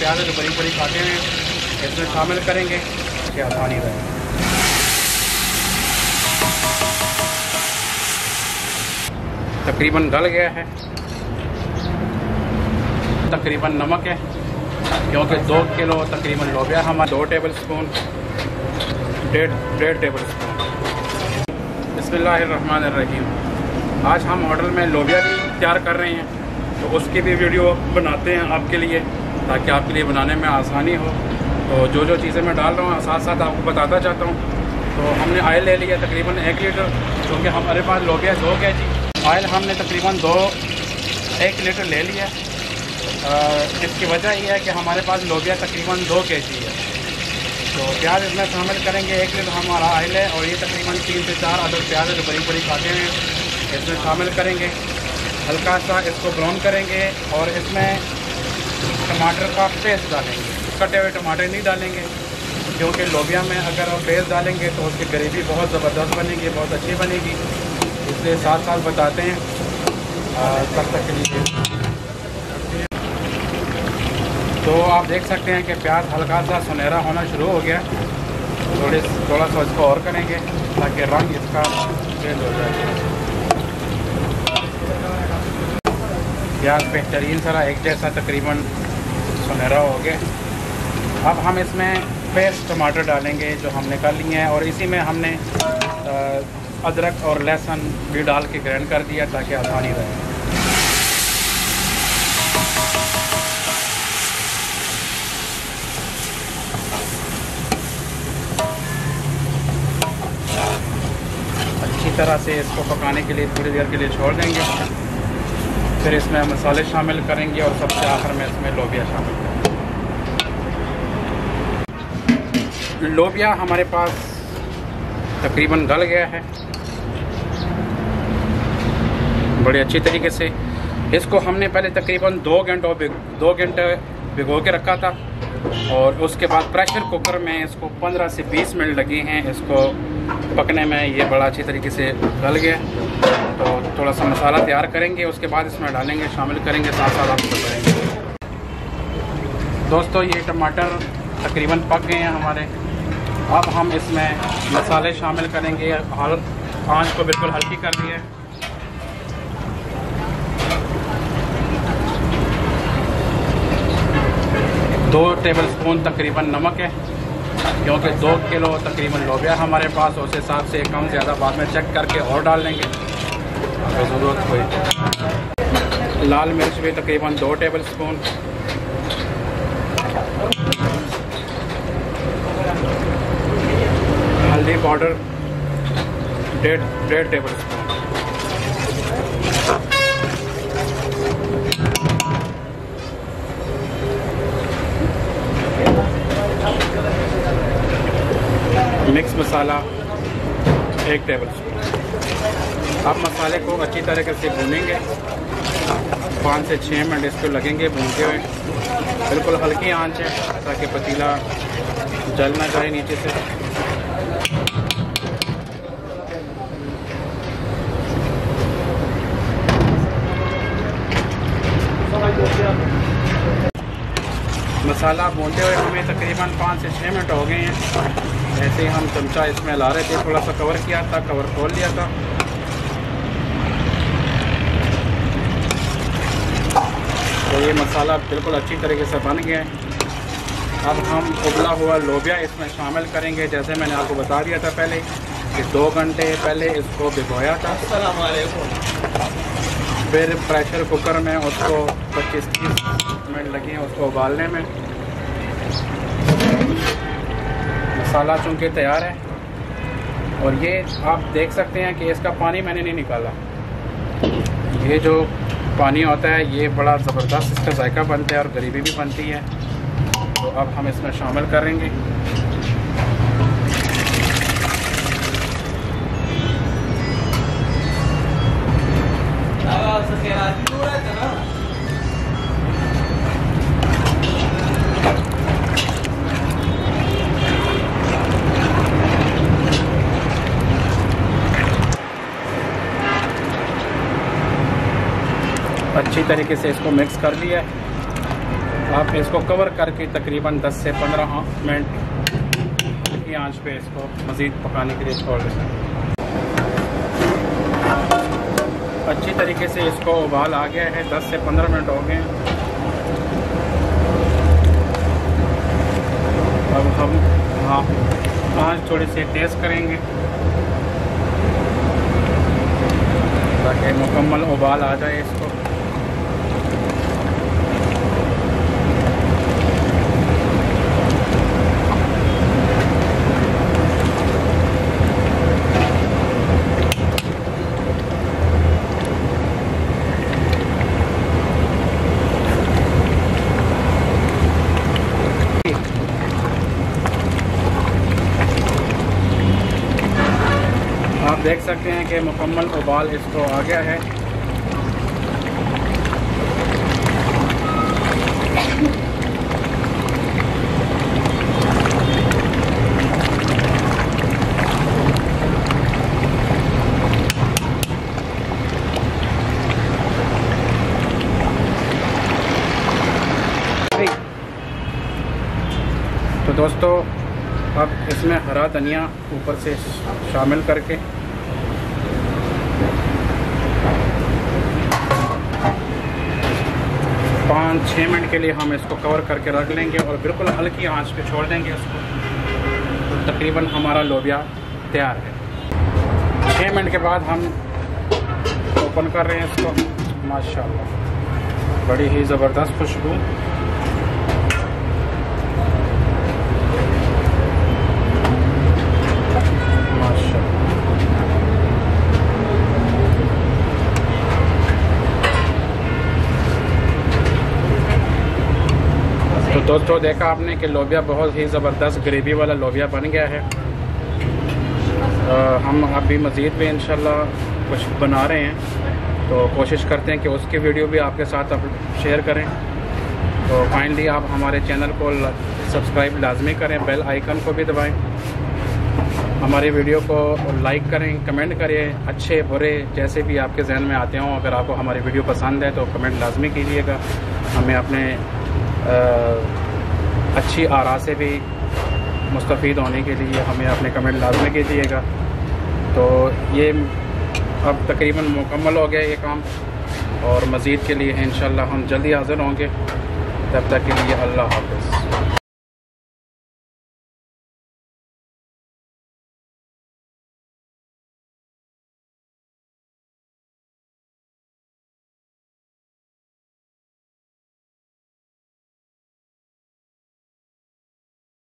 प्याज जो बड़ी बड़ी काटे हैं। इसमें शामिल करेंगे। कि आसानी रहे तकरीबन गल गया है। तकरीबन नमक है, क्योंकि दो किलो तकरीबन लोबिया हमारा। दो टेबल स्पून डेढ़ डेढ़ टेबल स्पून बसमीम आज हम होटल में लोबिया भी तैयार कर रहे हैं तो उसकी भी वीडियो बनाते हैं आपके लिए। ताकि आपके लिए बनाने में आसानी हो। तो जो जो चीज़ें मैं डाल रहा हूँ साथ साथ आपको बताता चाहता हूँ। तो हमने आयल ले लिया तकरीबन एक लीटर क्योंकि हमारे पास लोबिया दो के जी। आयल हमने तकरीबन दो, एक लीटर ले लिया इसकी वजह यह है कि हमारे पास लोबिया तकरीबन दो के जी है। तो प्याज इसमें शामिल करेंगे, एक लीटर हमारा आयल है और ये तकरीबन तीन से चार अदर प्याज जो बड़ी बड़ी खाते हैं, इसमें शामिल करेंगे। हल्का सा इसको ब्राउन करेंगे और इसमें टमाटर का पेस्ट डालेंगे। कटे हुए टमाटर नहीं डालेंगे। क्योंकि लोबिया में अगर हम पेस्ट डालेंगे तो उसकी ग्रेवी बहुत ज़बरदस्त बनेगी, बहुत अच्छी बनेगी। इसलिए साथ साथ बताते हैं। तब तक के लिए। तो आप देख सकते हैं कि प्याज हल्का सा सुनहरा होना शुरू हो गया। थोड़े थोड़ा सा इसको और करेंगे, ताकि रंग इसका चेंज हो जाए। प्याज बेहतरीन सारा, एक जैसा तकरीबन सुनहरा हो गया। अब हम इसमें पेस्ट टमाटर डालेंगे जो हमने कर लिए हैं और इसी में हमने अदरक और लहसुन भी डाल के ग्रैंड कर दिया ताकि आसानी रहे। अच्छी तरह से इसको पकाने के लिए थोड़ी देर के लिए छोड़ देंगे। फिर इसमें मसाले शामिल करेंगे और सबसे आखिर में इसमें लोबिया शामिल लोबिया हमारे पास तकरीबन गल गया है। बड़े अच्छी तरीके से। इसको हमने पहले तकरीबन दो घंटों दो घंटे भिगो के रखा था। और उसके बाद प्रेशर कुकर में इसको 15 से 20 मिनट लगे हैं। इसको पकने में ये बड़ा अच्छी तरीके से गल गया। तो थोड़ा सा मसाला तैयार करेंगे, उसके बाद इसमें डालेंगे, शामिल करेंगे, साथ साथ आपको बताएँगे। दोस्तों, ये टमाटर तकरीबन पक गए हैं हमारे। अब हम इसमें मसाले शामिल करेंगे। हल, आँच को बिल्कुल हल्की कर दिए दो टेबल स्पून तकरीबन नमक है, क्योंकि दो किलो तकरीबन लोबिया हमारे पास, उस हिसाब से कम ज़्यादा बाद में चेक करके और डाल लेंगे। अगर ज़रूरत कोई लाल मिर्च भी तकरीबन दो टेबल स्पून हल्दी पाउडर डेढ़ डेढ़ टेबल स्पून मिक्स मसाला एक टेबल स्पून अब मसाले को अच्छी तरीके से भूनेंगे। पाँच से छः मिनट इसको लगेंगे भूनते हुए। बिल्कुल हल्की आँच है ताकि पतीला जल ना जाए नीचे से। मसाला भूनते हुए हमें तकरीबन पाँच से छः मिनट हो गए हैं। ऐसे ही हम चमचा इसमें ला रहे थे, थोड़ा सा कवर किया था कवर खोल लिया था। तो ये मसाला बिल्कुल अच्छी तरीके से बन गया है। अब हम उबला हुआ लोबिया इसमें शामिल करेंगे। जैसे मैंने आपको बता दिया था पहले कि दो घंटे पहले इसको भिगोया था। फिर प्रेशर कुकर में, उसको पच्चीस, तीस मिनट लगे हैं उसको उबालने में। मसाला चूँकि तैयार है। और ये आप देख सकते हैं कि इसका पानी मैंने नहीं निकाला। ये जो पानी होता है, ये बड़ा ज़बरदस्त इसका जायका बनता है और गरीबी भी बनती है। तो अब हम इसमें शामिल करेंगे। अच्छी तरीके से इसको मिक्स कर लिया आप इसको कवर करके तकरीबन 10 से 15 मिनट की आँच पे इसको मज़ीद पकाने के लिए छोड़ देते अच्छी तरीके से इसको उबाल आ गया है 10 से 15 मिनट हो गए हैं। अब हम हाँ आज थोड़े से टेस्ट करेंगे। ताकि मुकम्मल उबाल आ जाए इसको। आप देख सकते हैं कि मुकम्मल उबाल इसको आ गया है। तो दोस्तों अब इसमें हरा धनिया ऊपर से शामिल करके पाँच छः मिनट के लिए हम इसको कवर करके रख लेंगे और बिल्कुल हल्की आँच पे छोड़ देंगे उसको तो तकरीबन हमारा लोबिया तैयार है। छः मिनट के बाद हम ओपन कर रहे हैं इसको। माशाल्लाह, बड़ी ही ज़बरदस्त खुशबू। दोस्तों देखा आपने कि लोबिया बहुत ही ज़बरदस्त ग्रेवी वाला लोबिया बन गया है। आ, हम अभी मज़ीद भी इंशाल्लाह कुछ बना रहे हैं। तो कोशिश करते हैं कि उसकी वीडियो भी आपके साथ आप शेयर करें। तो फाइनली आप हमारे चैनल को सब्सक्राइब लाजमी करें बेल आइकन को भी दबाएँ। हमारी वीडियो को लाइक करें कमेंट करें अच्छे बुरे जैसे भी आपके जहन में आते हों। अगर आपको हमारी वीडियो पसंद है तो कमेंट लाजमी कीजिएगा। हमें अपने अच्छी आरा से भी मुस्तफ़ होने के लिए हमें अपने कमेंट लाजमी कीजिएगा। तो ये अब तकरीबन मुकम्मल हो गया ये काम और मज़ीद के लिए इन हम जल्दी हाज़िर होंगे। तब तक के लिए अल्लाह हाफ़